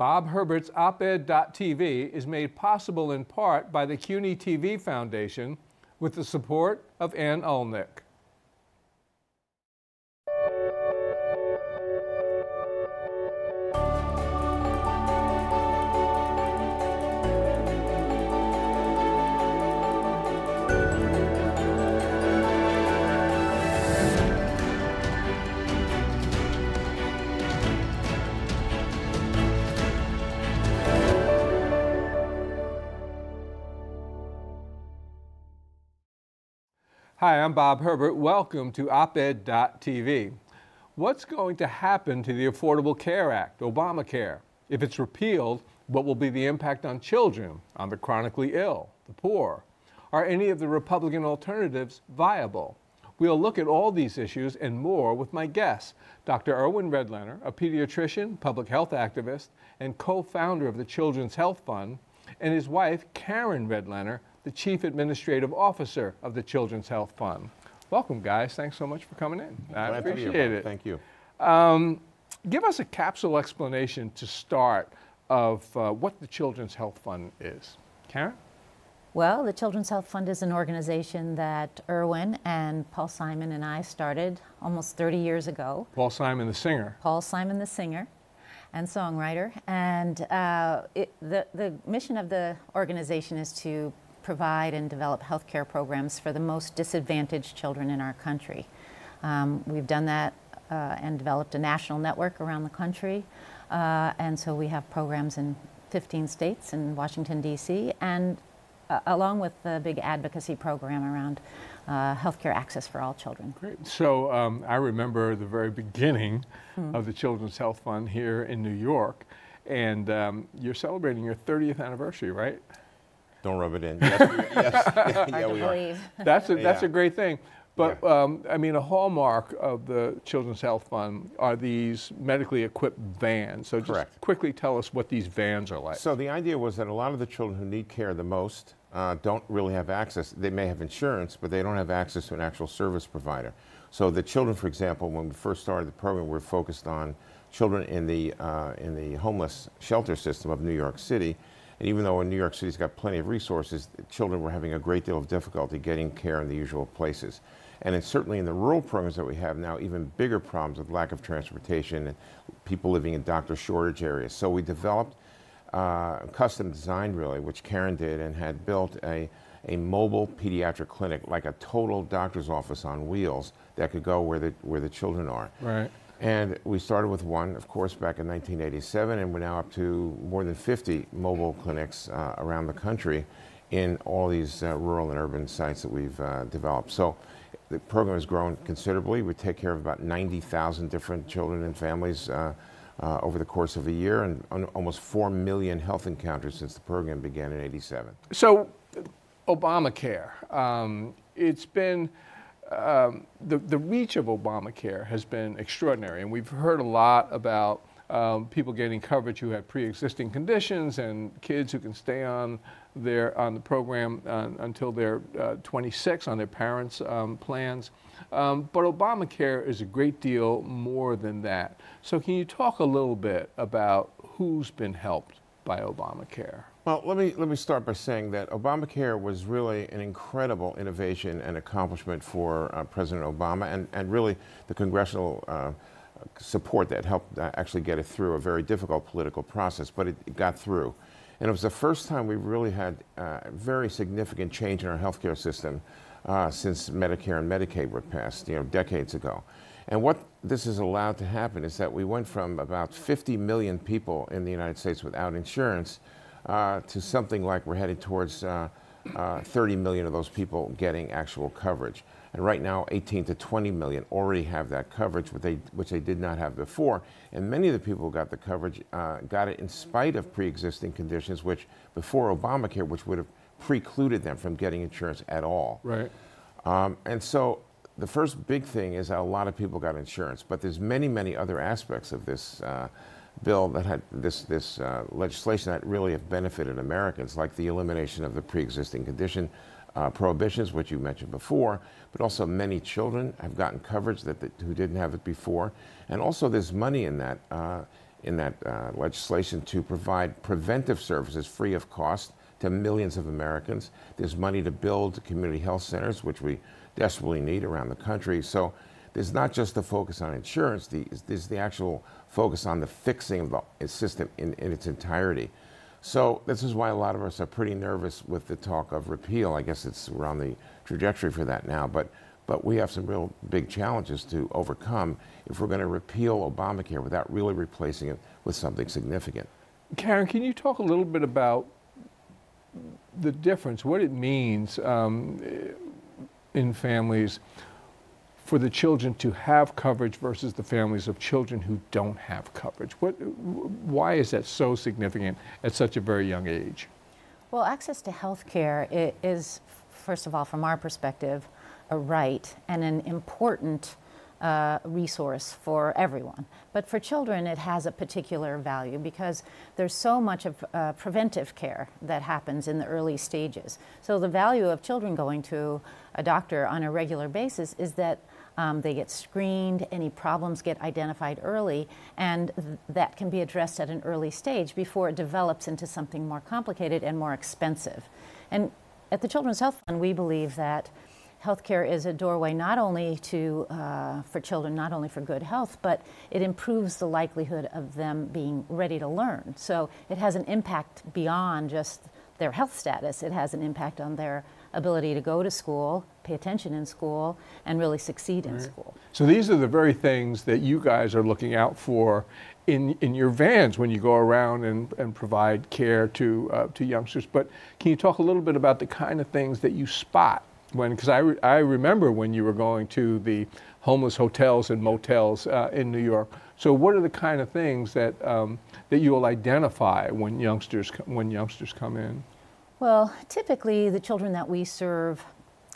Bob Herbert's op-ed.tv is made possible in part by the CUNY TV Foundation with the support of Ann Ulnick. Hi, I'm Bob Herbert. Welcome to OpEd.tv. What's going to happen to the Affordable Care Act, Obamacare? If it's repealed, what will be the impact on children, on the chronically ill, the poor? Are any of the Republican alternatives viable? We'll look at all these issues and more with my guests, Dr. Irwin Redlener, a pediatrician, public health activist, and co-founder of the Children's Health Fund, and his wife, Karen Redlener, the Chief Administrative Officer of the Children's Health Fund. Welcome, guys. Thanks so much for coming in. I Glad to be appreciate here, it. Thank you. Um, give us a capsule explanation to start of uh, what the Children's Health Fund is. Karen? Well, the Children's Health Fund is an organization that Irwin and Paul Simon and I started almost 30 years ago. Paul Simon, the singer. Paul Simon, the singer and songwriter. And uh, it, the, the mission of the organization is to provide and develop healthcare programs for the most disadvantaged children in our country. Um, we've done that uh, and developed a national network around the country. Uh, and so we have programs in 15 states and Washington, D.C., and uh, along with the big advocacy program around uh, healthcare access for all children. Great. So um, I remember the very beginning Hmm. of the Children's Health Fund here in New York, and um, you're celebrating your 30th anniversary, right? Don't rub it in. Yes, we, yes. yeah, Hard to we are. believe. That's a, that's a great thing. But um, I mean, a hallmark of the Children's Health Fund are these medically equipped vans. So just Correct. quickly tell us what these vans are like. So the idea was that a lot of the children who need care the most uh, don't really have access. They may have insurance, but they don't have access to an actual service provider. So the children, for example, when we first started the program, we were focused on children in the uh, in the homeless shelter system of New York City. And even though in New York City's got plenty of resources, children were having a great deal of difficulty getting care in the usual places. And it's certainly in the rural programs that we have now, even bigger problems with lack of transportation and people living in doctor shortage areas. So we developed uh, custom designed really, which Karen did, and had built a, a mobile pediatric clinic, like a total doctor's office on wheels that could go where the, where the children are. right. And we started with one, of course, back in 1987, and we're now up to more than 50 mobile clinics uh, around the country in all these uh, rural and urban sites that we've uh, developed. So the program has grown considerably. We take care of about 90,000 different children and families uh, uh, over the course of a year, and almost 4 million health encounters since the program began in 87. So, Obamacare. Um, it's been um, the the reach of Obamacare has been extraordinary, and we've heard a lot about um, people getting coverage who have pre-existing conditions and kids who can stay on their on the program uh, until they're uh, 26 on their parents' um, plans. Um, but Obamacare is a great deal more than that. So, can you talk a little bit about who's been helped by Obamacare? Well, let me let me start by saying that Obamacare was really an incredible innovation and accomplishment for uh, President Obama, and, and really the congressional uh, support that helped uh, actually get it through a very difficult political process, but it, it got through. And it was the first time we really had uh, very significant change in our healthcare system uh, since Medicare and Medicaid were passed, you know, decades ago. And what this has allowed to happen is that we went from about 50 million people in the United States without insurance uh, to something like we're headed towards uh, uh, 30 million of those people getting actual coverage. And right now, 18 to 20 million already have that coverage, which they, which they did not have before. And many of the people who got the coverage uh, got it in spite of pre-existing conditions, which before Obamacare, which would have precluded them from getting insurance at all. Right. Um, and so the first big thing is that a lot of people got insurance, but there's many, many other aspects of this uh, bill that had this this uh, legislation that really have benefited Americans, like the elimination of the pre-existing condition uh, prohibitions, which you mentioned before, but also many children have gotten coverage that, that who didn't have it before, and also there's money in that. Uh, in that uh, legislation to provide preventive services free of cost to millions of Americans. There's money to build community health centers, which we desperately need around the country. So there's not just the focus on insurance, the, there's the actual focus on the fixing of the system in, in its entirety. So this is why a lot of us are pretty nervous with the talk of repeal. I guess it's we're on the trajectory for that now, but but we have some real big challenges to overcome if we're going to repeal Obamacare without really replacing it with something significant. Karen, can you talk a little bit about the difference, what it means um, in families for the children to have coverage versus the families of children who don't have coverage? What, why is that so significant at such a very young age? Well, access to health care is, first of all, from our perspective, a right and an important uh, resource for everyone. But for children, it has a particular value because there's so much of uh, preventive care that happens in the early stages. So the value of children going to a doctor on a regular basis is that um, they get screened, any problems get identified early, and th that can be addressed at an early stage before it develops into something more complicated and more expensive. And at the Children's Health Fund, we believe that healthcare is a doorway not only to uh, for children, not only for good health, but it improves the likelihood of them being ready to learn. So it has an impact beyond just their health status. It has an impact on their ability to go to school, pay attention in school, and really succeed in school. So these are the very things that you guys are looking out for in, in your vans when you go around and, and provide care to, uh, to youngsters. But can you talk a little bit about the kind of things that you spot when, because I, re I remember when you were going to the homeless hotels and motels uh, in New York. So what are the kind of things that, um, that you will identify when youngsters, when youngsters come in? Well, typically the children that we serve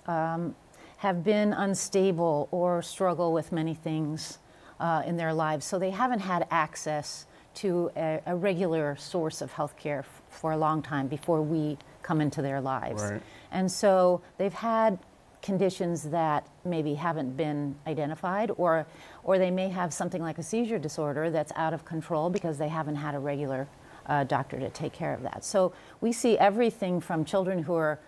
um, have been unstable or struggle with many things uh, in their lives, so they haven't had access to a, a regular source of health care for a long time before we come into their lives. Right. And so they've had conditions that maybe haven't been identified or or they may have something like a seizure disorder that's out of control because they haven't had a regular uh, doctor to take care of that. So we see everything from children who are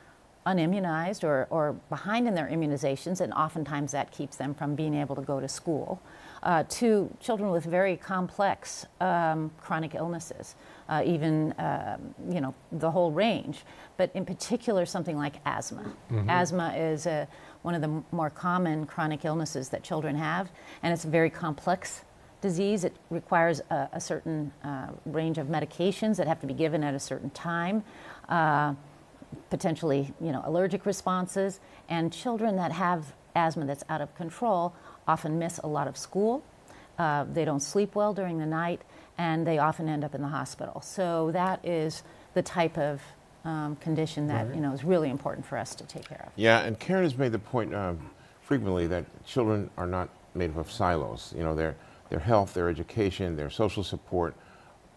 unimmunized or, or behind in their immunizations, and oftentimes that keeps them from being able to go to school, uh, to children with very complex um, chronic illnesses, uh, even um, you know the whole range. But in particular, something like asthma. Mm-hmm. Asthma is a, one of the more common chronic illnesses that children have, and it's a very complex disease. It requires a, a certain uh, range of medications that have to be given at a certain time, uh, potentially, you know, allergic responses. And children that have asthma that's out of control often miss a lot of school. Uh, they don't sleep well during the night, and they often end up in the hospital. So that is the type of um, condition that right. you know is really important for us to take care of. Yeah, and Karen has made the point uh, frequently that children are not made up of silos. You know, they're their health, their education, their social support,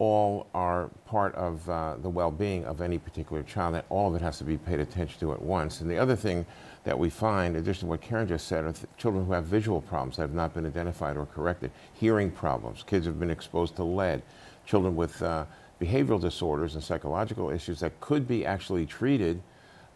all are part of uh, the well-being of any particular child. That all of it has to be paid attention to at once. And the other thing that we find, in addition to what Karen just said, are children who have visual problems that have not been identified or corrected, hearing problems, kids have been exposed to lead, children with uh, behavioral disorders and psychological issues that could be actually treated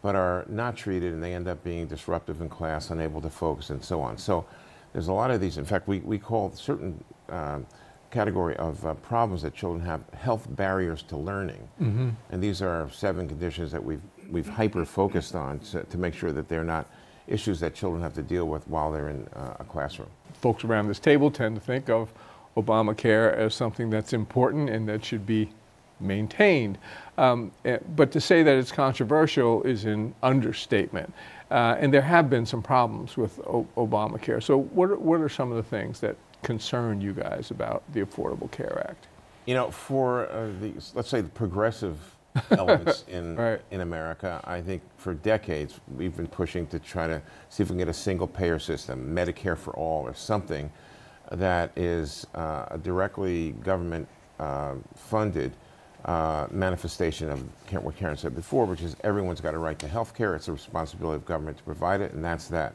but are not treated and they end up being disruptive in class, unable to focus and so on. So there's a lot of these. In fact, we, we call certain um, category of uh, problems that children have health barriers to learning. Mm-hmm. And these are seven conditions that we've, we've hyper focused on to, to, make sure that they're not issues that children have to deal with while they're in uh, a classroom. Folks around this table tend to think of Obamacare as something that's important and that should be maintained. Um, eh, but to say that it's controversial is an understatement. Uh, and there have been some problems with o- Obamacare. So, what are, what are some of the things that concern you guys about the Affordable Care Act? You know, for uh, the, let's say the progressive elements in, right. in America, I think for decades we've been pushing to try to see if we can get a single payer system, Medicare for all, or something that is uh, a directly government uh, funded uh, manifestation of what Karen said before, which is everyone's got a right to health care. It's the responsibility of government to provide it, and that's that.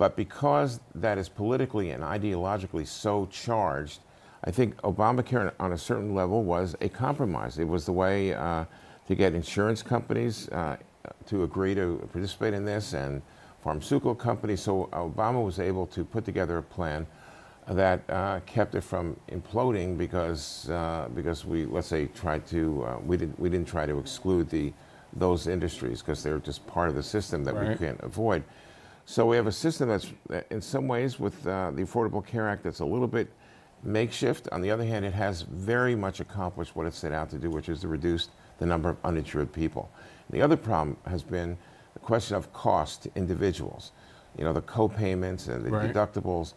But because that is politically and ideologically so charged, I think Obamacare on a certain level was a compromise. It was the way uh, to get insurance companies uh, to agree to participate in this and pharmaceutical companies. So Obama was able to put together a plan that uh, kept it from imploding because uh, because we let's say tried to uh, we didn't we didn't try to exclude the those industries because they're just part of the system that right. we can't avoid. So we have a system that's in some ways with uh, the Affordable Care Act that's a little bit makeshift. On the other hand, it has very much accomplished what it set out to do, which is to reduce the number of uninsured people. And the other problem has been the question of cost to individuals. You know, the co-payments and the right. deductibles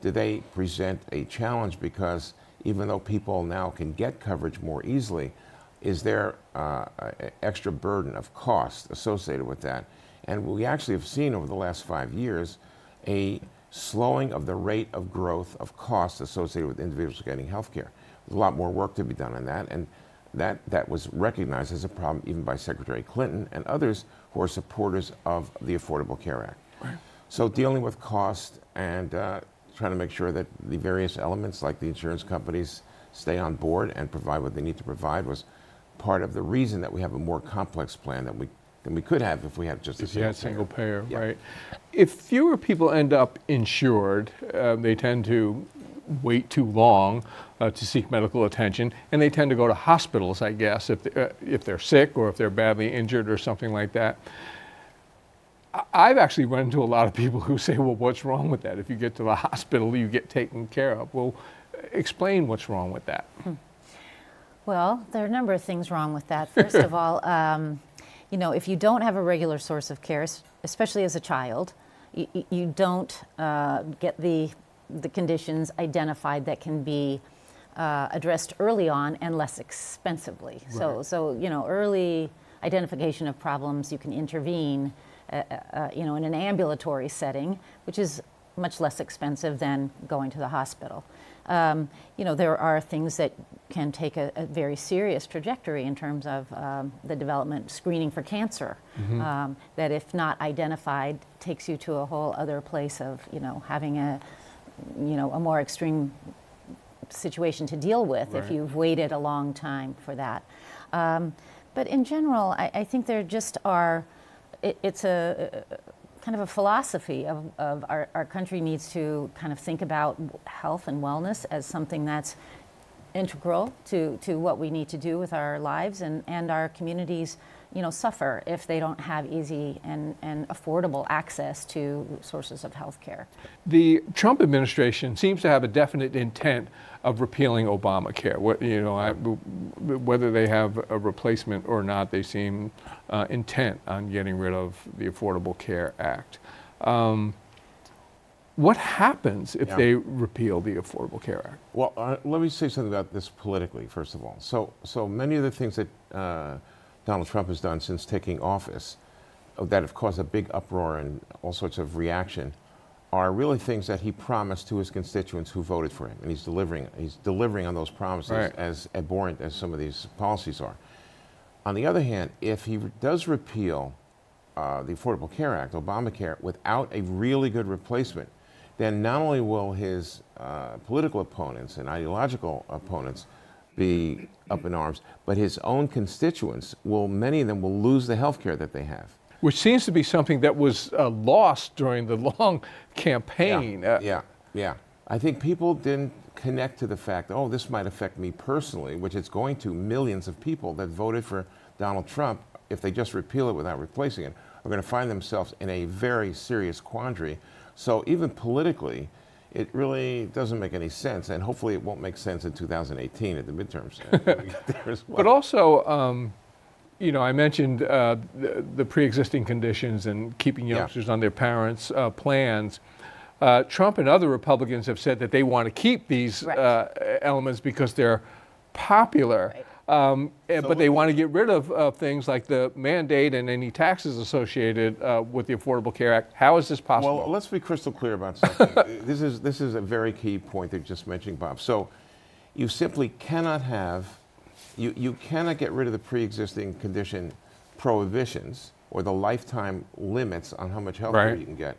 do they present a challenge because even though people now can get coverage more easily, is there uh, an extra burden of cost associated with that? And we actually have seen over the last five years a slowing of the rate of growth of costs associated with individuals getting health care. There's a lot more work to be done on that, and that, that was recognized as a problem even by Secretary Clinton and others who are supporters of the Affordable Care Act. Right. So dealing with cost and uh, trying to make sure that the various elements, like the insurance companies, stay on board and provide what they need to provide was part of the reason that we have a more complex plan that we than we could have if we had just a single, payer. single payer. Yeah. right? If fewer people end up insured, uh, they tend to wait too long uh, to seek medical attention, and they tend to go to hospitals, I guess, if they, uh, if they're sick or if they're badly injured or something like that. I've actually run into a lot of people who say, well, what's wrong with that? If you get to the hospital, you get taken care of. Well, explain what's wrong with that. Hmm. Well, there are a number of things wrong with that. First of all, um, you know, if you don't have a regular source of care, especially as a child, you, you don't uh, get the, the conditions identified that can be uh, addressed early on and less expensively. Right. So, so, you know, early identification of problems, you can intervene uh, uh, you know, in an ambulatory setting, which is much less expensive than going to the hospital. Um, you know, there are things that can take a, a very serious trajectory in terms of um, the development screening for cancer. Mm-hmm. Um, that, if not identified, takes you to a whole other place of, you know, having a, you know, a more extreme situation to deal with right. if you've waited a long time for that. Um, but in general, I, I think there just are it, it's a, a, kind of a philosophy of, of our, our country needs to kind of think about health and wellness as something that's integral to, to what we need to do with our lives and, and our communities you know, suffer if they don't have easy and, and affordable access to sources of health care. The Trump administration seems to have a definite intent of repealing Obamacare. What, you know, I, whether they have a replacement or not, they seem uh, intent on getting rid of the Affordable Care Act. Um, what happens if yeah. they repeal the Affordable Care Act? Well, uh, let me say something about this politically, first of all. So, so many of the things that uh, Donald Trump has done since taking office uh, that have caused a big uproar and all sorts of reaction are really things that he promised to his constituents who voted for him, and he's delivering. He's delivering on those promises, right. as abhorrent as some of these policies are. On the other hand, if he does repeal uh, the Affordable Care Act, Obamacare, without a really good replacement, then not only will his uh, political opponents and ideological opponents be up in arms, but his own constituents will, many of them will lose the health care that they have. Which seems to be something that was uh, lost during the long campaign. Yeah, uh, yeah, yeah. I think people didn't connect to the fact, oh, this might affect me personally, which it's going to millions of people that voted for Donald Trump, if they just repeal it without replacing it, are going to find themselves in a very serious quandary. So even politically, it really doesn't make any sense, and hopefully it won't make sense in 2018 at the midterms. well. But also, um, you know, I mentioned uh, the, the, pre-existing conditions and keeping youngsters yeah. on their parents' uh, plans. Uh, Trump and other Republicans have said that they want to keep these right. Uh, elements because they're popular. Right. Um, so but they want to get rid of uh, things like the mandate and any taxes associated uh, with the Affordable Care Act. How is this possible? Well, let's be crystal clear about something. this is this is a very key point that you're just mentioning, Bob. So, you simply cannot have, you you cannot get rid of the pre-existing condition prohibitions or the lifetime limits on how much health care right. you can get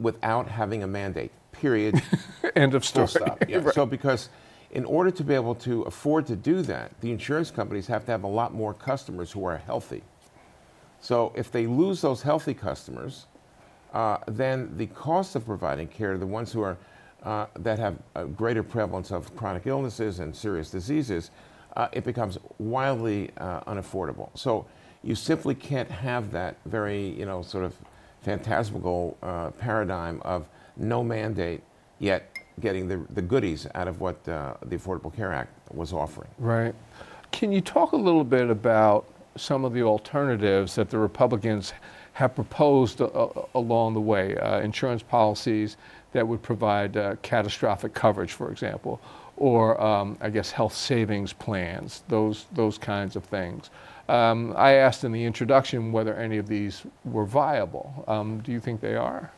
without having a mandate. Period. End of story. Stop. Yeah. right. So because in order to be able to afford to do that, the insurance companies have to have a lot more customers who are healthy. So if they lose those healthy customers, uh, then the cost of providing care to the ones who are uh, that have a greater prevalence of chronic illnesses and serious diseases, uh, it becomes wildly uh, unaffordable. So you simply can't have that very, you know, sort of phantasmical uh, paradigm of no mandate, yet getting the, the goodies out of what uh, the Affordable Care Act was offering. Right. Can you talk a little bit about some of the alternatives that the Republicans have proposed uh, along the way? Uh, insurance policies that would provide uh, catastrophic coverage, for example, or um, I guess health savings plans, those, those kinds of things. Um, I asked in the introduction whether any of these were viable. Um, do you think they are?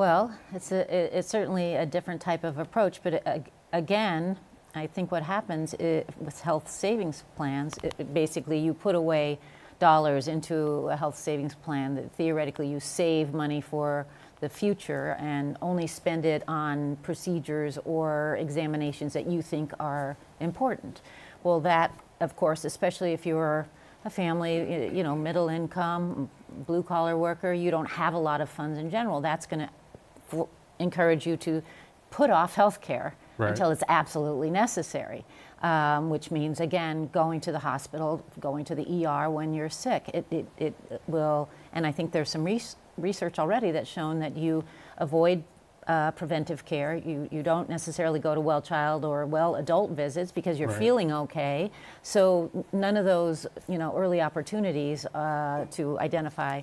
Well, it's, a, it's certainly a different type of approach, but uh, again, I think what happens with health savings plans, it, basically you put away dollars into a health savings plan that theoretically you save money for the future and only spend it on procedures or examinations that you think are important. Well, that, of course, especially if you're a family, you know, middle income, blue collar worker, you don't have a lot of funds in general. That's going to encourage you to put off health care right. until it's absolutely necessary, um, which means, again, going to the hospital, going to the ER when you're sick. It, it, it will, and I think there's some research research already that's shown that you avoid uh, preventive care. You, you don't necessarily go to well child or well adult visits because you're right. feeling okay. So none of those you know early opportunities uh, to identify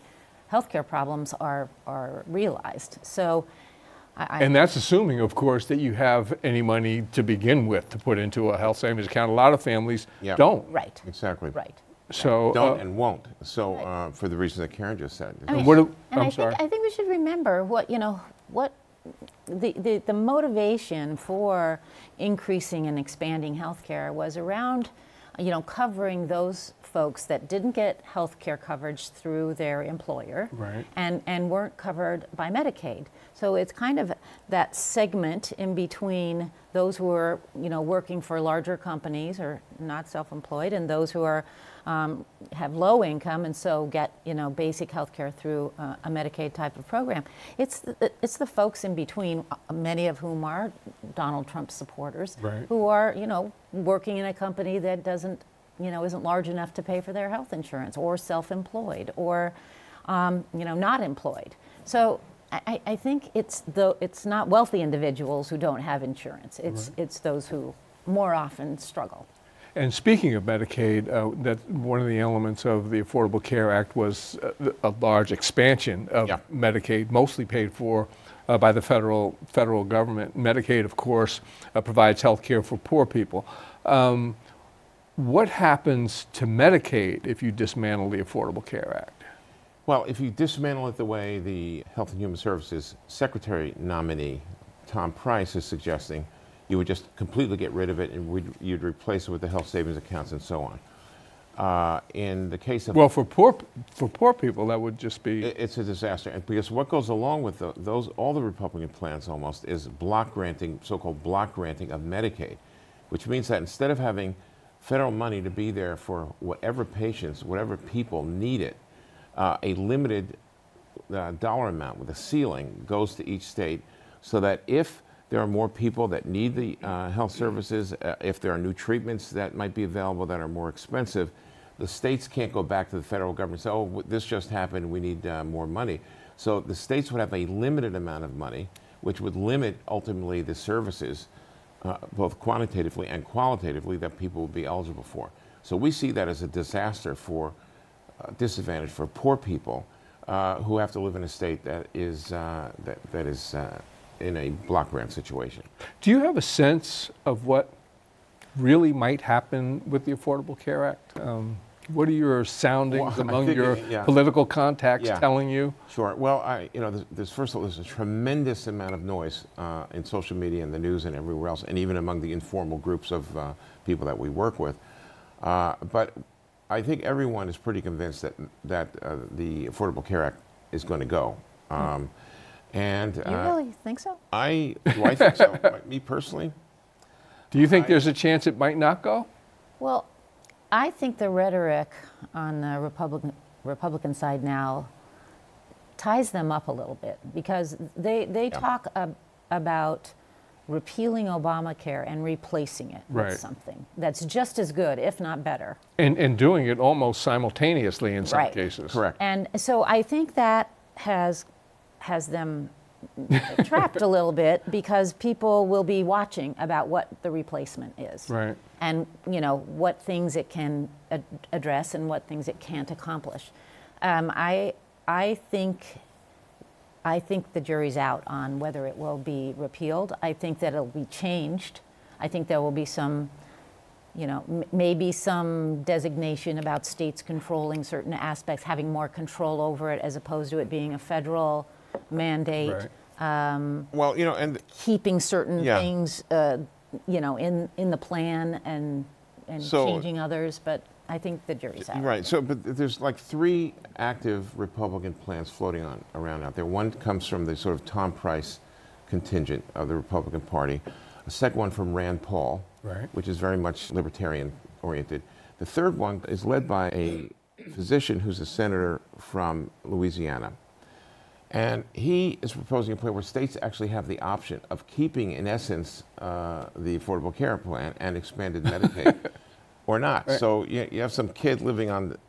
healthcare problems are are realized. So. I, and that's assuming, of course, that you have any money to begin with to put into a health savings account. A lot of families yep. don't. Right. Exactly. Right. So don't uh, and won't. So uh, for the reasons that Karen just said. I mean, what, and I'm I sorry. Think, I think we should remember what you know what the, the, the motivation for increasing and expanding healthcare was around you know covering those folks that didn't get health care coverage through their employer right. and, and weren't covered by Medicaid. So it's kind of that segment in between those who are you know working for larger companies or not self-employed and those who are um, have low income and so get you know basic health care through uh, a Medicaid type of program. It's the, it's the folks in between, uh, many of whom are Donald Trump supporters, right. who are you know working in a company that doesn't you know isn't large enough to pay for their health insurance, or self-employed, or um, you know not employed. So I, I, think it's the it's not wealthy individuals who don't have insurance. It's right. it's those who more often struggle. And speaking of Medicaid, uh, that one of the elements of the Affordable Care Act was uh, a large expansion of yeah. Medicaid, mostly paid for uh, by the federal federal government. Medicaid, of course, uh, provides health care for poor people. Um, what happens to Medicaid if you dismantle the Affordable Care Act? Well, if you dismantle it the way the Health and Human Services Secretary nominee, Tom Price, is suggesting, you would just completely get rid of it and you'd replace it with the health savings accounts and so on. Uh, in the case of well, for poor for poor people, that would just be it's a disaster. And because what goes along with the, those all the Republican plans almost is block granting, so-called block granting of Medicaid, which means that instead of having federal money to be there for whatever patients, whatever people need it, uh, a limited uh, dollar amount with a ceiling goes to each state, so that if there are more people that need the uh, health services. Uh, if there are new treatments that might be available that are more expensive, the states can't go back to the federal government and say, oh, this just happened, we need uh, more money. So the states would have a limited amount of money, which would limit ultimately the services, uh, both quantitatively and qualitatively, that people would be eligible for. So we see that as a disaster for, uh, disadvantage for poor people uh, who have to live in a state that is, that, that is in a block grant situation. Do you have a sense of what really might happen with the Affordable Care Act? Um, what are your soundings well, among your yeah. political contacts yeah. telling you? Sure. Well, I, you know, there's, there's, first of all, there's a tremendous amount of noise uh, in social media and the news and everywhere else, and even among the informal groups of uh, people that we work with. Uh, but I think everyone is pretty convinced that that uh, the Affordable Care Act is going to go. Um, and you uh, really think so? I do. I think so. Me personally, Do you think there's a chance it might not go? Well, I think the rhetoric on the Republican, Republican side now ties them up a little bit because they, they Yeah. talk ab- about repealing Obamacare and replacing it Right. with something that's just as good, if not better. And, and doing it almost simultaneously in some Right. cases. Correct. And so I think that has has them trapped a little bit because people will be watching about what the replacement is. Right. And you know what things it can ad- address and what things it can't accomplish. Um, I I think I think the jury's out on whether it will be repealed. I think that it'll be changed. I think there will be some you know, m- maybe some designation about states controlling certain aspects, having more control over it as opposed to it being a federal mandate, Right. Well, you know, and keeping certain Yeah. things, uh, you know, in, in the plan and, and So- changing others, but I think the jury's out. Right. So, but there's like three active Republican plans floating on around out there. One comes from the sort of Tom Price contingent of the Republican Party. A second one from Rand Paul, Right. which is very much libertarian oriented. The third one is led by a physician who's a senator from Louisiana. And he is proposing a plan where states actually have the option of keeping, in essence, uh, the Affordable Care Plan and expanded Medicaid, or not. So you, you have some kid living on, the,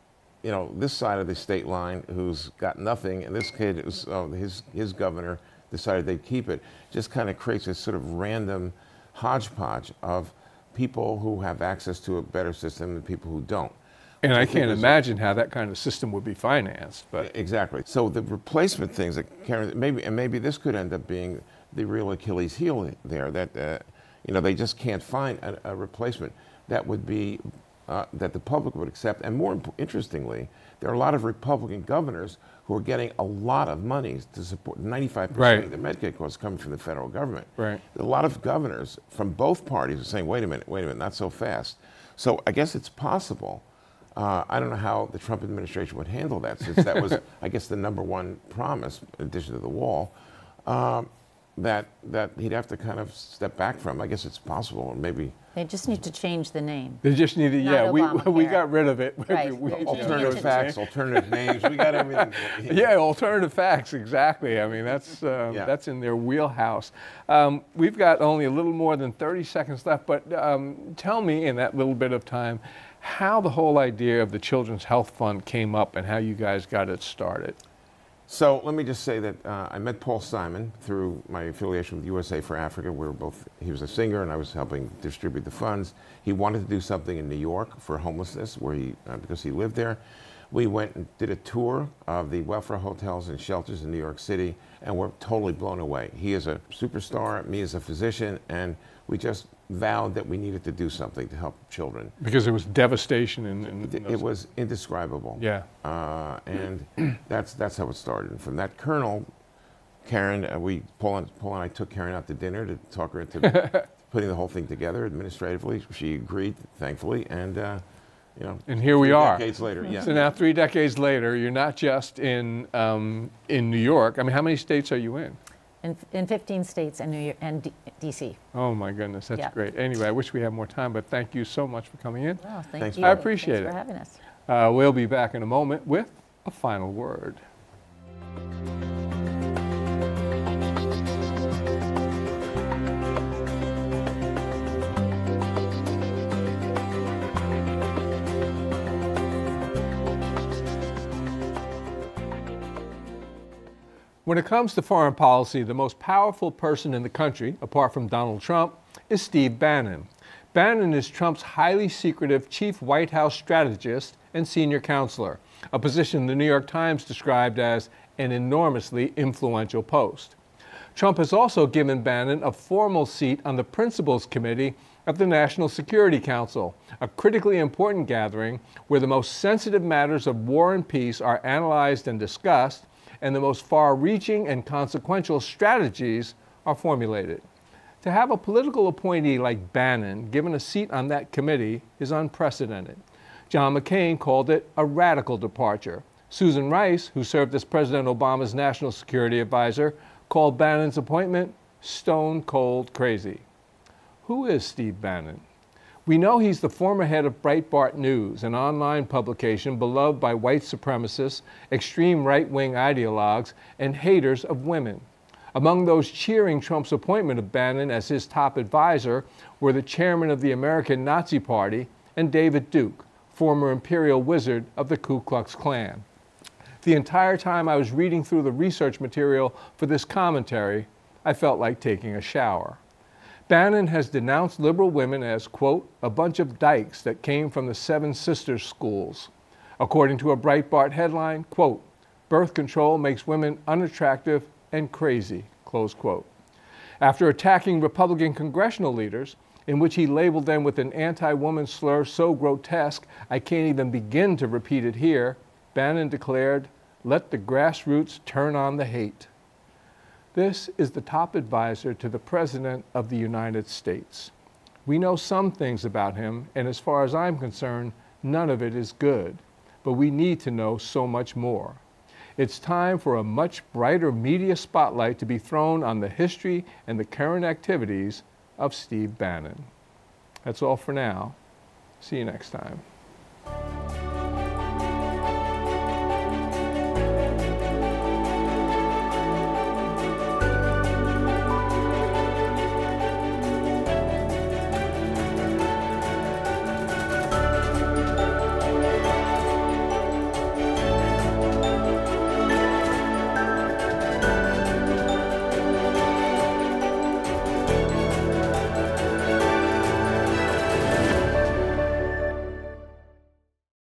you know, this side of the state line who's got nothing, and this kid, is, uh, his his governor decided they'd keep it. Just kind of creates this sort of random hodgepodge of people who have access to a better system and people who don't. And I can't imagine how that kind of system would be financed, but Exactly. So the replacement things that Karen, maybe, and maybe this could end up being the real Achilles heel there. That uh, you know they just can't find a, a replacement that would be uh, that the public would accept. And more interestingly, there are a lot of Republican governors who are getting a lot of money to support. Ninety-five Right. percent of the Medicaid costs coming from the federal government. Right. A lot of governors from both parties are saying, "Wait a minute, wait a minute, not so fast." So I guess it's possible. Uh, I don't know how the Trump administration would handle that, since that was, I guess, the number one promise, in addition to the wall, um, that that he'd have to kind of step back from. I guess it's possible, or maybe They just need to change the name. they just needed, Not yeah, we, we got rid of it. Right. We- They- you know, they alternative to- facts, alternative names. We got everything. Yeah, alternative facts, exactly. I mean, that's, uh, Yeah. that's in their wheelhouse. Um, we've got only a little more than 30 seconds left, but um, tell me in that little bit of time how the whole idea of the Children's Health Fund came up and how you guys got it started. So let me just say that uh, I met Paul Simon through my affiliation with USA for Africa. We were both, he was a singer and I was helping distribute the funds. He wanted to do something in New York for homelessness where he, uh, because he lived there. We went and did a tour of the welfare hotels and shelters in New York City and we're totally blown away. He is a superstar, me as a physician, and we just vowed that we needed to do something to help children. Because it was devastation in, in, It those- was indescribable. Yeah. Uh, and that's that's how it started. And from that kernel, Karen, uh, we Paul and, Paul and I took Karen out to dinner to talk her into putting the whole thing together administratively. She agreed, thankfully, and uh, you know. And here we are. Decades later, yeah. So now, three decades later, you're not just in, um, in New York. I mean, how many states are you in? In, in 15 states and New York and D- DC. Oh my goodness, that's Yeah. great. Anyway, I wish we had more time, but thank you so much for coming in. Well, thank Thanks, you. I appreciate Thanks it. for having us. Uh, we'll be back in a moment with a final word. When it comes to foreign policy, the most powerful person in the country, apart from Donald Trump, is Steve Bannon. Bannon is Trump's highly secretive chief White House strategist and senior counselor, a position the New York Times described as an enormously influential post. Trump has also given Bannon a formal seat on the Principals Committee of the National Security Council, a critically important gathering where the most sensitive matters of war and peace are analyzed and discussed, and the most far reaching and consequential strategies are formulated. To have a political appointee like Bannon given a seat on that committee is unprecedented. John McCain called it a radical departure. Susan Rice, who served as President Obama's national security advisor, called Bannon's appointment stone cold crazy. Who is Steve Bannon? We know he's the former head of Breitbart News, an online publication beloved by white supremacists, extreme right wing ideologues, and haters of women. Among those cheering Trump's appointment of Bannon as his top advisor were the chairman of the American Nazi Party and David Duke, former imperial wizard of the Ku Klux Klan. The entire time I was reading through the research material for this commentary, I felt like taking a shower. Bannon has denounced liberal women as, quote, a bunch of dykes that came from the Seven Sisters schools. According to a Breitbart headline, quote, birth control makes women unattractive and crazy, close quote. After attacking Republican congressional leaders, in which he labeled them with an anti woman slur so grotesque I can't even begin to repeat it here, Bannon declared, Let the grassroots turn on the hate. This is the top advisor to the President of the United States. We know some things about him, and as far as I'm concerned, none of it is good. But we need to know so much more. It's time for a much brighter media spotlight to be thrown on the history and the current activities of Steve Bannon. That's all for now. See you next time.